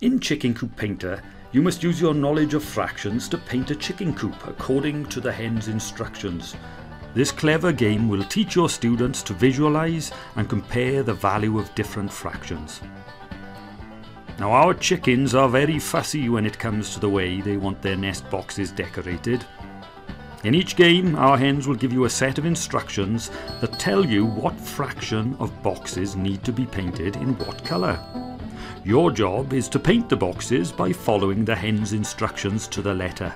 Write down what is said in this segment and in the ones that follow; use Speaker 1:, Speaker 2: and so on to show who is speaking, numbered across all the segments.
Speaker 1: In Chicken Coop Painter, you must use your knowledge of fractions to paint a chicken coop according to the hen's instructions. This clever game will teach your students to visualize and compare the value of different fractions. Now our chickens are very fussy when it comes to the way they want their nest boxes decorated. In each game, our hens will give you a set of instructions that tell you what fraction of boxes need to be painted in what colour. Your job is to paint the boxes by following the hen's instructions to the letter.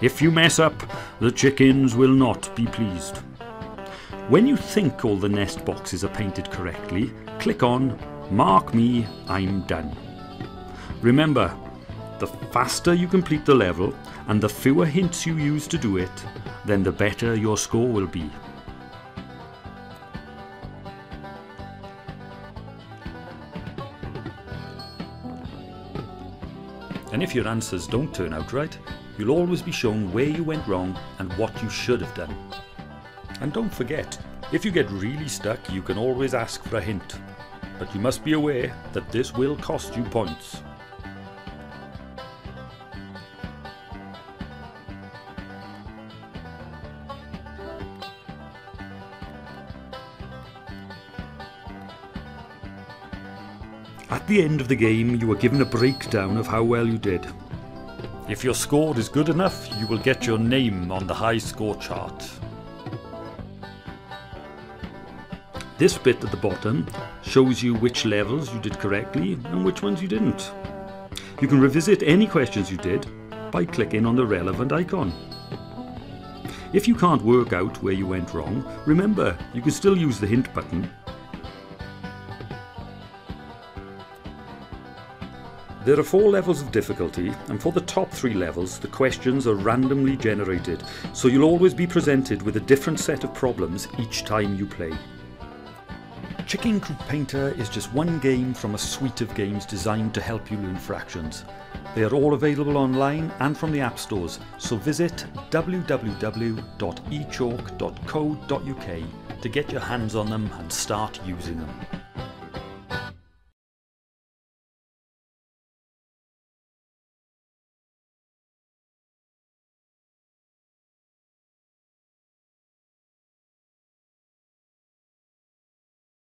Speaker 1: If you mess up, the chickens will not be pleased. When you think all the nest boxes are painted correctly, click on Mark Me, I'm done. Remember, the faster you complete the level and the fewer hints you use to do it, then the better your score will be. And if your answers don't turn out right, you'll always be shown where you went wrong and what you should have done. And don't forget, if you get really stuck, you can always ask for a hint. But you must be aware that this will cost you points. At the end of the game, you are given a breakdown of how well you did. If your score is good enough, you will get your name on the high score chart. This bit at the bottom shows you which levels you did correctly and which ones you didn't. You can revisit any questions you did by clicking on the relevant icon. If you can't work out where you went wrong, remember you can still use the hint button There are four levels of difficulty, and for the top three levels, the questions are randomly generated, so you'll always be presented with a different set of problems each time you play. Chicken Coop Painter is just one game from a suite of games designed to help you learn fractions. They are all available online and from the app stores, so visit www.echalk.co.uk to get your hands on them and start using them.